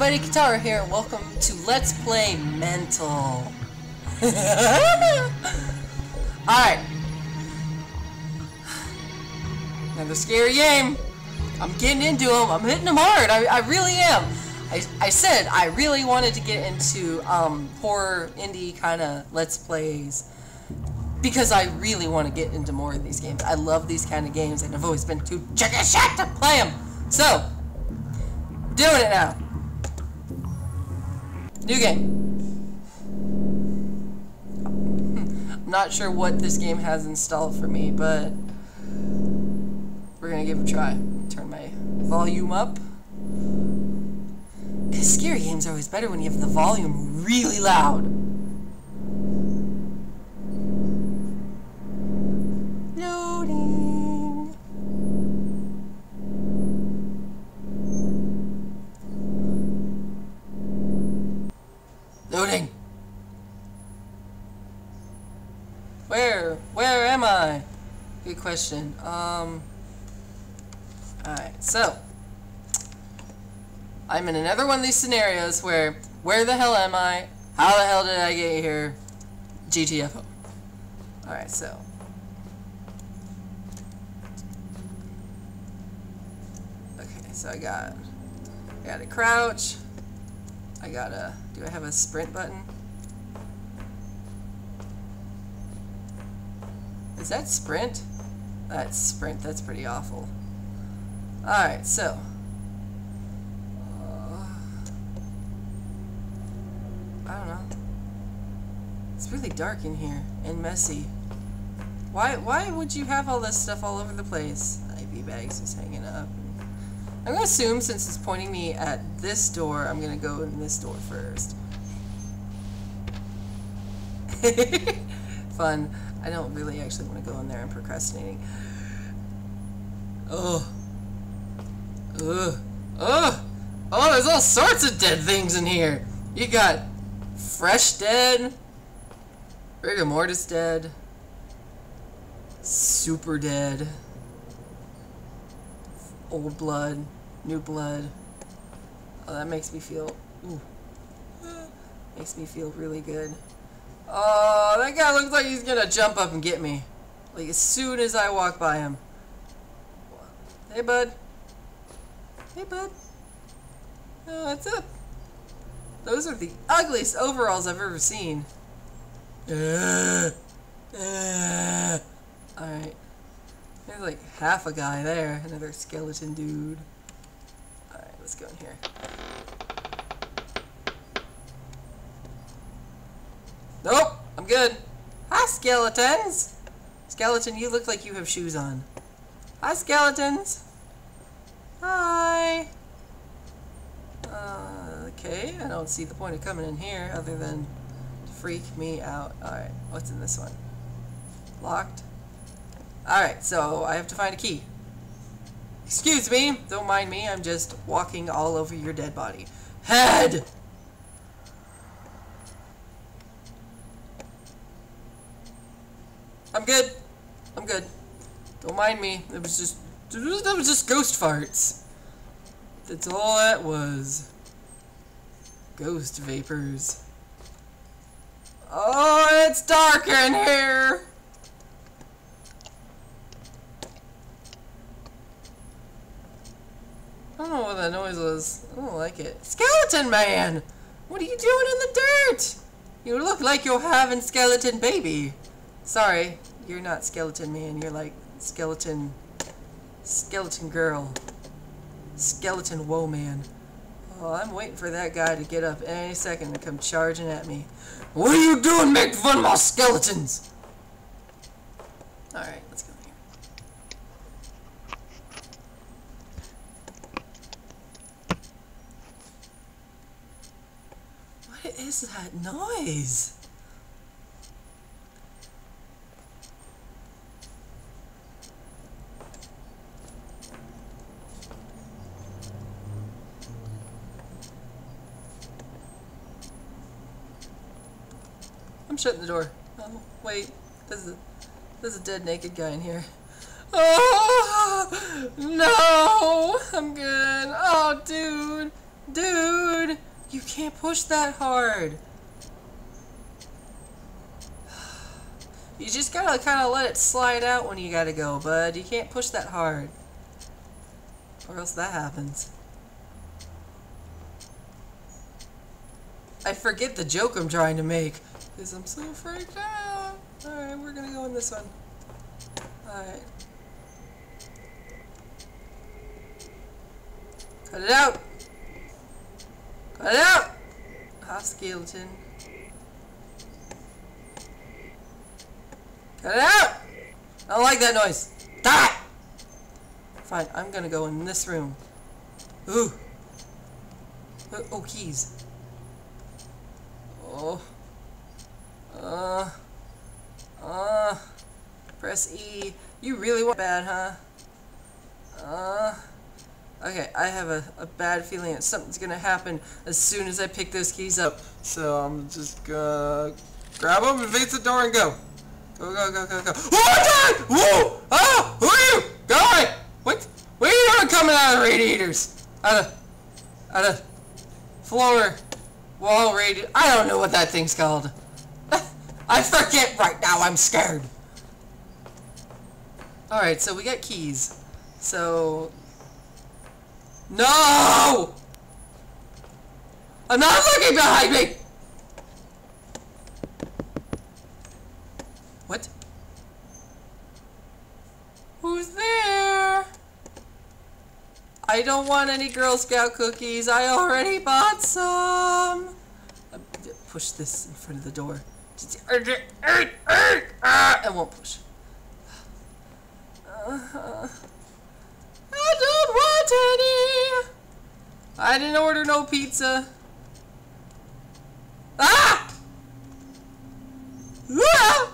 everybody, Kitaro here, and welcome to Let's Play Mental. Alright. Another scary game. I'm getting into them. I'm hitting them hard. I, I really am. I, I said I really wanted to get into um, horror, indie kind of Let's Plays. Because I really want to get into more of these games. I love these kind of games, and I've always been too chicken shit to play them. So, doing it now. New game. I'm not sure what this game has installed for me, but we're gonna give it a try. Turn my volume up. Because scary games are always better when you have the volume really loud. Question. Um. Alright, so. I'm in another one of these scenarios where, where the hell am I? How the hell did I get here? GTFO. Alright, so. Okay, so I got, I got a crouch. I got a, do I have a sprint button? Is that sprint? That's sprint, that's pretty awful. Alright, so. Uh, I don't know. It's really dark in here and messy. Why why would you have all this stuff all over the place? IV bags just hanging up. I'm gonna assume since it's pointing me at this door, I'm gonna go in this door first. Fun. I don't really actually want to go in there. I'm procrastinating. Oh. Ugh. Ugh. Oh, there's all sorts of dead things in here. You got fresh dead, rigor mortis dead, super dead, old blood, new blood. Oh, that makes me feel. Ooh. Makes me feel really good. Oh, that guy looks like he's gonna jump up and get me. Like as soon as I walk by him. Hey, bud. Hey, bud. Oh, what's up? Those are the ugliest overalls I've ever seen. Uh, uh. Alright. There's like half a guy there. Another skeleton dude. Alright, let's go in here. Nope, I'm good. Hi, skeletons. Skeleton, you look like you have shoes on. Hi, skeletons. Hi. Uh, okay, I don't see the point of coming in here other than to freak me out. Alright, what's in this one? Locked. Alright, so I have to find a key. Excuse me, don't mind me, I'm just walking all over your dead body. Head! I'm good. I'm good. Don't mind me. It was just that was just ghost farts. That's all that was. Ghost vapors. Oh, it's dark in here. I don't know what that noise was. I don't like it. Skeleton man! What are you doing in the dirt? You look like you're having skeleton baby. Sorry, you're not skeleton man. You're like skeleton, skeleton girl, skeleton woe man. Oh, I'm waiting for that guy to get up any second to come charging at me. What are you doing making fun of my skeletons? Alright, let's go here. What is that noise? Shutting the door. Oh, wait. There's a, there's a dead naked guy in here. Oh, no! I'm good. Oh, dude. Dude! You can't push that hard. You just gotta kind of let it slide out when you gotta go, bud. You can't push that hard. Or else that happens. I forget the joke I'm trying to make. Because I'm so freaked out. Alright, we're gonna go in this one. Alright. Cut it out! Cut it out! Half skeleton. Cut it out! I don't like that noise. Stop! Fine, I'm gonna go in this room. Ooh. Uh, oh, keys. Oh. Uh. Uh. Press E. You really want bad, huh? Uh. Okay, I have a, a bad feeling that something's gonna happen as soon as I pick those keys up. So I'm just gonna grab them face the door and go. Go, go, go, go, go. Oh, God! Whoa! Oh! Who are you? Go away! What? What are you doing coming out of radiators? Out of... Out of... Floor... Wall radiator... I don't know what that thing's called. I forget right now. I'm scared. Alright, so we got keys. So... No! I'm not looking behind me! What? Who's there? I don't want any Girl Scout cookies. I already bought some. Push this in front of the door. I won't push. I don't want any. I didn't order no pizza. Ah! Ah!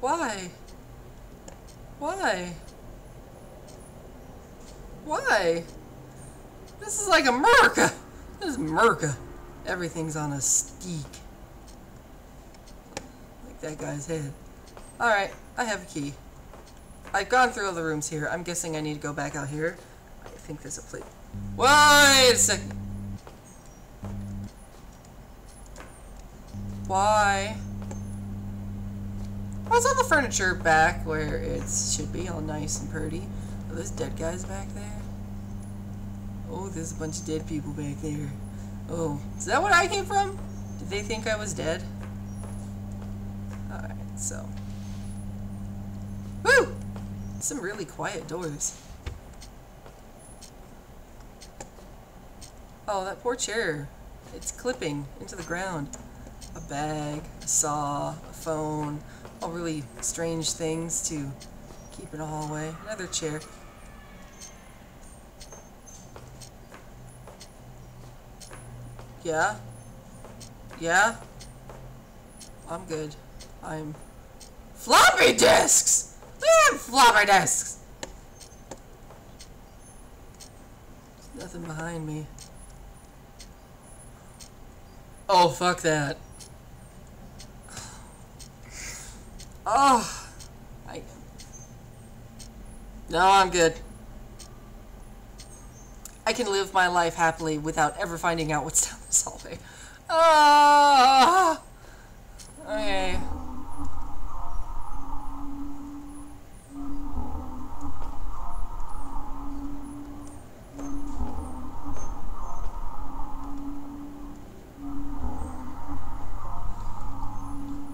Why? Why? Why? Is like America. This is America. Everything's on a stake. Like that guy's head. Alright, I have a key. I've gone through all the rooms here. I'm guessing I need to go back out here. I think there's a plate. Wait a second. Why? Why's all the furniture back where it should be, all nice and pretty? Are those dead guys back there? Oh, there's a bunch of dead people back there. Oh, is that where I came from? Did they think I was dead? Alright, so. Woo! Some really quiet doors. Oh, that poor chair. It's clipping into the ground. A bag, a saw, a phone, all really strange things to keep in a hallway. Another chair. Yeah? Yeah? I'm good. I'm... Floppy disks! Look floppy disks! There's nothing behind me. Oh, fuck that. Oh. I... No, I'm good. I can live my life happily without ever finding out what's down this hallway. Ah. Okay.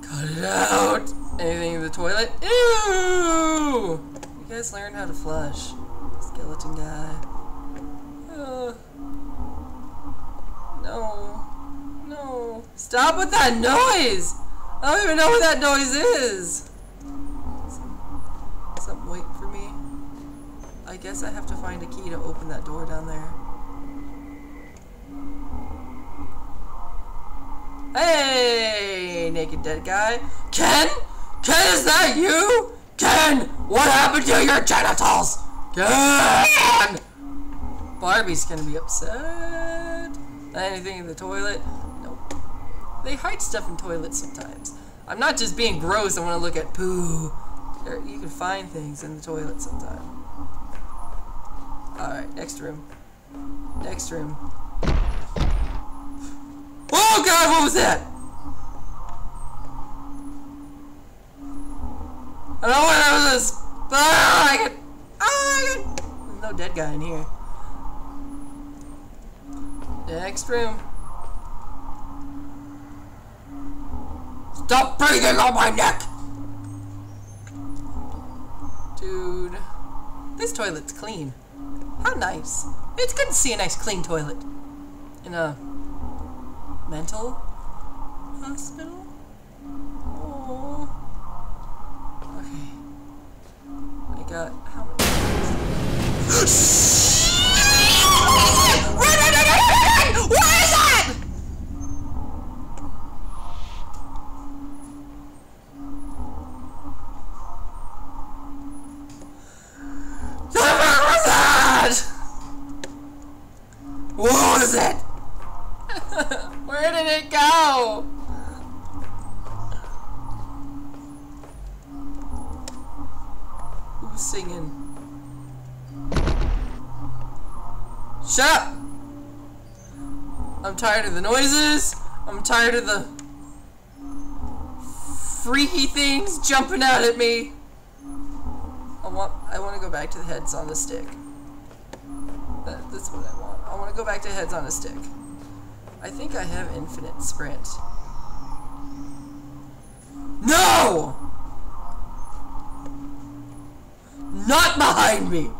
Cut it out! Anything in the toilet? Ew! You guys learn how to flush. Skeleton guy. Uh, no. No. Stop with that noise! I don't even know what that noise is! Something waiting for me. I guess I have to find a key to open that door down there. Hey, naked dead guy. Ken? Ken, is that you? Ken, what happened to your genitals? Ken! Barbie's gonna be upset. Anything in the toilet? Nope. They hide stuff in toilets sometimes. I'm not just being gross, I wanna look at poo. You can find things in the toilet sometime. Alright, next room. Next room. Oh god, what was that? I don't know what that was. Ah, I got, ah, I got, There's no dead guy in here. Next room. Stop breathing on my neck! Dude. This toilet's clean. How nice. It's good to see a nice clean toilet. In a mental hospital? Oh. Okay. I got how many? I'm tired of the noises. I'm tired of the freaky things jumping out at me. I want I want to go back to the heads on the stick. That, that's what I want. I want to go back to heads on a stick. I think I have infinite sprint. No! Not behind me!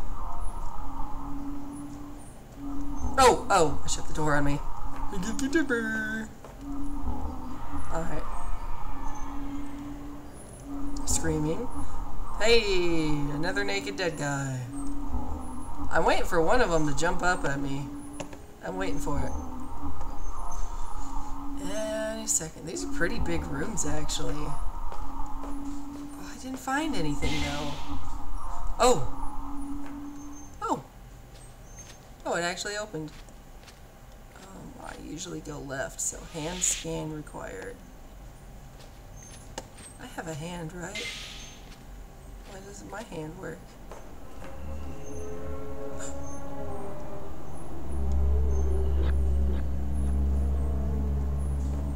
Oh, oh, I shut the door on me. Alright. Screaming. Hey, another naked dead guy. I'm waiting for one of them to jump up at me. I'm waiting for it. Any second. These are pretty big rooms, actually. Oh, I didn't find anything, though. Oh. Oh. Oh, it actually opened. Usually go left, so hand scan required. I have a hand, right? Why doesn't my hand work?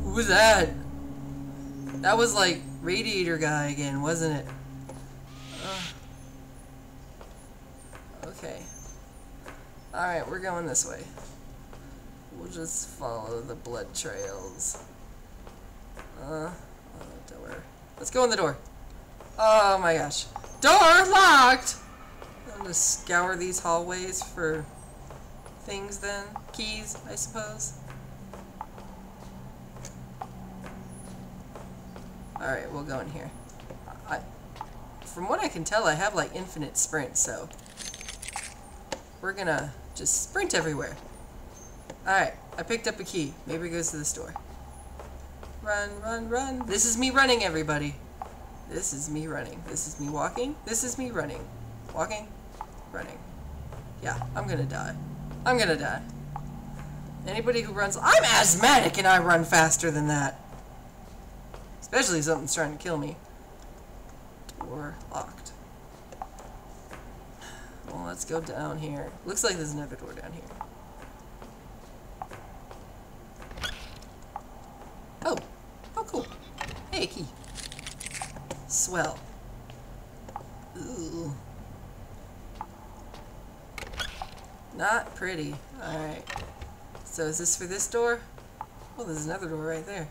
Who was that? That was like Radiator Guy again, wasn't it? Okay. Alright, we're going this way. We'll just follow the blood trails. Uh, oh, door. Let's go in the door. Oh my gosh. Door locked! I'm gonna scour these hallways for things then. Keys, I suppose. Alright, we'll go in here. I, from what I can tell, I have like infinite sprint, so we're gonna just sprint everywhere. Alright, I picked up a key. Maybe it goes to the store. Run, run, run. This is me running, everybody. This is me running. This is me walking. This is me running. Walking, running. Yeah, I'm gonna die. I'm gonna die. Anybody who runs... I'm asthmatic and I run faster than that. Especially if something's trying to kill me. Door locked. Well, let's go down here. Looks like there's another door down here. Oh. Oh, cool. Key. Swell. Ooh. Not pretty. Alright. So is this for this door? Well, there's another door right there.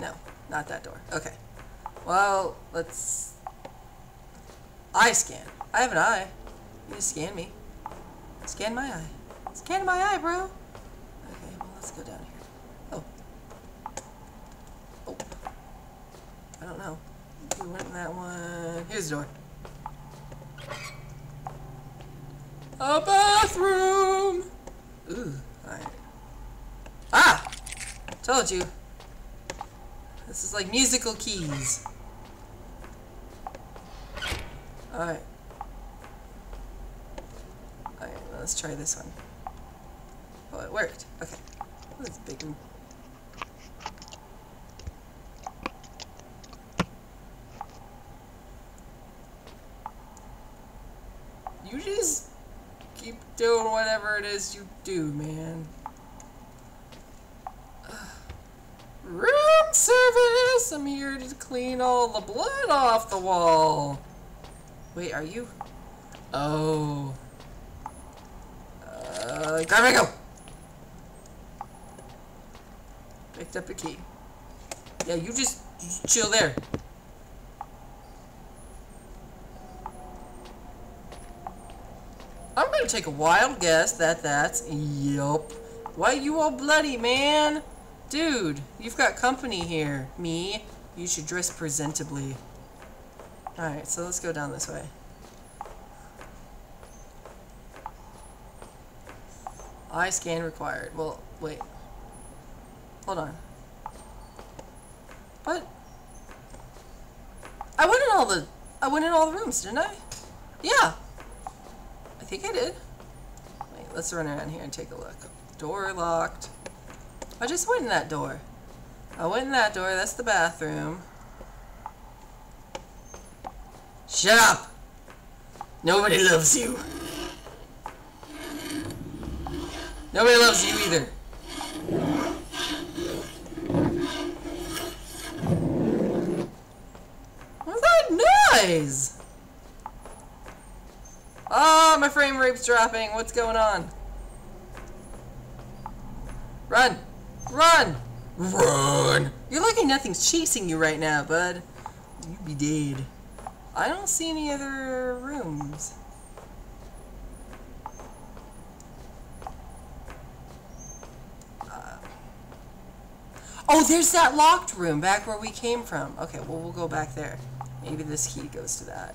No, not that door. Okay. Well, let's... Eye scan. I have an eye. You scan me. Scan my eye. Scan my eye, bro. Okay, well, let's go down here. Oh. Oh. I don't know. We went in that Here's door. A bathroom! Ooh, alright. Ah! Told you. This is like musical keys. Alright. Alright, let's try this one. Oh, it worked. Okay. It's big. You just keep doing whatever it is you do, man. Room service! I'm here to clean all the blood off the wall. Wait, are you? Oh. Uh, gotta go! Picked up a key. Yeah, you just, just chill there. I'm gonna take a wild guess that that's yup. Why you all bloody, man? Dude, you've got company here. Me, you should dress presentably. Alright, so let's go down this way. Eye scan required. Well, wait. Hold on. What? I went in all the I went in all the rooms, didn't I? Yeah. Think I did. Wait, let's run around here and take a look. Door locked. I just went in that door. I went in that door. That's the bathroom. Shut up! Nobody loves you. Nobody loves you either. What's that noise? My frame rate's dropping. What's going on? Run! Run! Run! You're lucky nothing's chasing you right now, bud. You'd be dead. I don't see any other rooms. Uh, oh, there's that locked room back where we came from. Okay, well, we'll go back there. Maybe this key goes to that.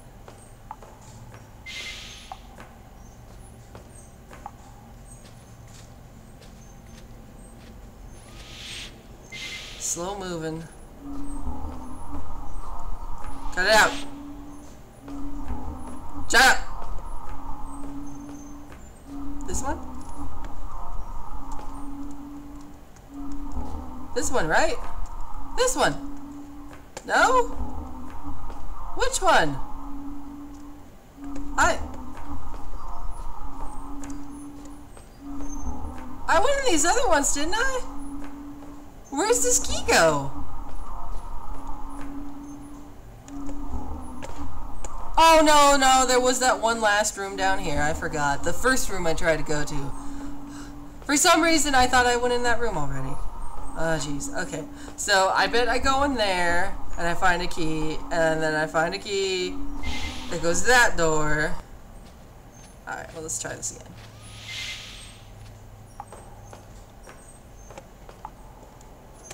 Slow moving. Cut it out. Shut up. This one? This one, right? This one. No? Which one? I... I went in these other ones, didn't I? Where's this key go? Oh, no, no, there was that one last room down here. I forgot. The first room I tried to go to. For some reason, I thought I went in that room already. Oh, jeez. Okay. So, I bet I go in there, and I find a key, and then I find a key that goes to that door. Alright, well, let's try this again.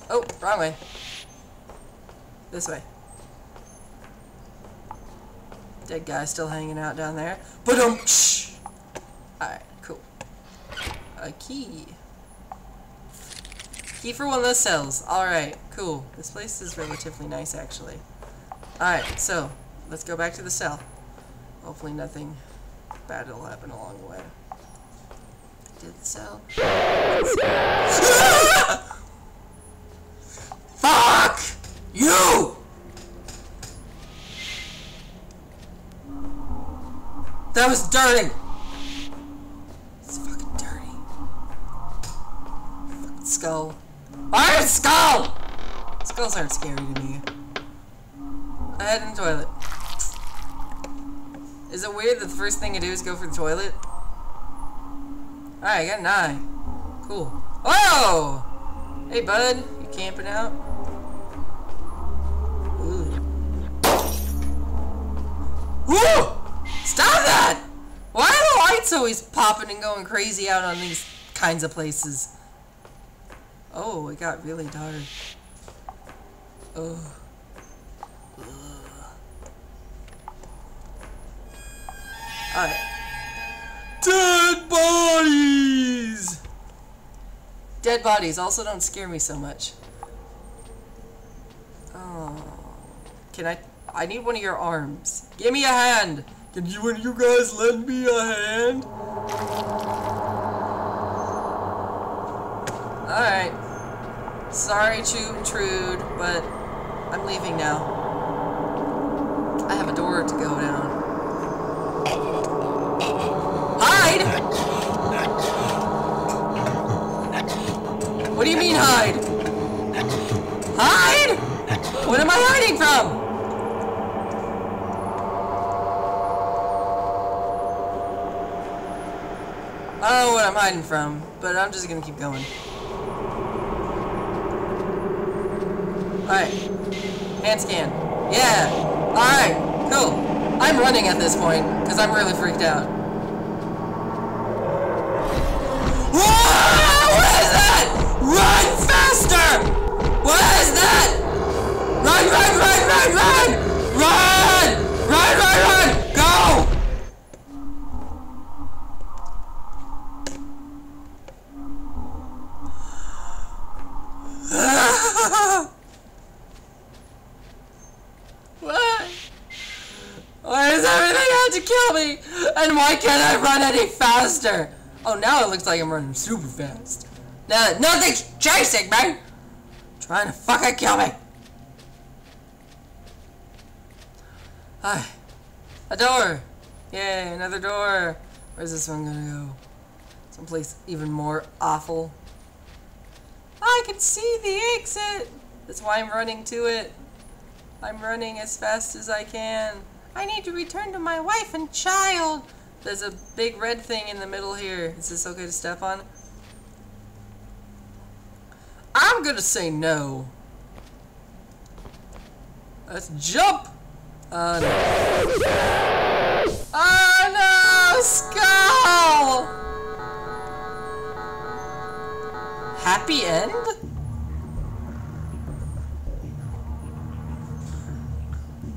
Oh, wrong way. This way. Dead guy still hanging out down there. But um. Alright, cool. A key. Key for one of those cells. Alright, cool. This place is relatively nice, actually. Alright, so, let's go back to the cell. Hopefully nothing bad will happen along the way. Did the cell? Fuck! You! That was dirty! It's fucking dirty. Fucking skull. Why skull? Skulls aren't scary to me. I head in the toilet. Is it weird that the first thing I do is go for the toilet? Alright, I got an eye. Cool. Whoa! Hey, bud. You camping out? Ooh. Woo! Stop that! Lights always popping and going crazy out on these kinds of places? Oh, it got really dark. Oh. Alright. Dead bodies! Dead bodies also don't scare me so much. Oh. Can I... I need one of your arms. Give me a hand! Can you and you guys lend me a hand? Alright. Sorry to intrude, but I'm leaving now. I have a door to go down. I don't know what I'm hiding from, but I'm just gonna keep going. Alright. Hand scan. Yeah. Alright. Cool. I'm running at this point, because I'm really freaked out. What is that? Run faster! What is that? Run, run, run, run, run! Run! Run, run, run! Go! Why does everything have to kill me? And why can't I run any faster? Oh, now it looks like I'm running super fast. Now that nothing's chasing me! Trying to fucking kill me! Hi. A door! Yay, another door! Where's this one gonna go? Someplace even more awful. I can see the exit! That's why I'm running to it. I'm running as fast as I can. I need to return to my wife and child! There's a big red thing in the middle here. Is this okay to step on? I'm gonna say no. Let's jump! Uh, no. Oh no! Skull! Happy end?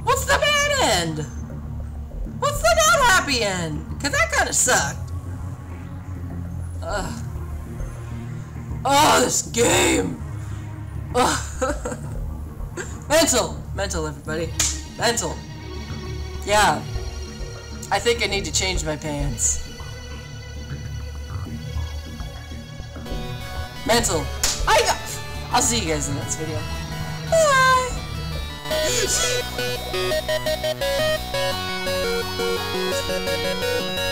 What's the bad end? What's the not happy end? Cause that kinda sucked. Ugh. Oh, this game! Ugh. Mental! Mental, everybody. Mental. Yeah. I think I need to change my pants. Mental. I got. I'll see you guys in the next video. Bye!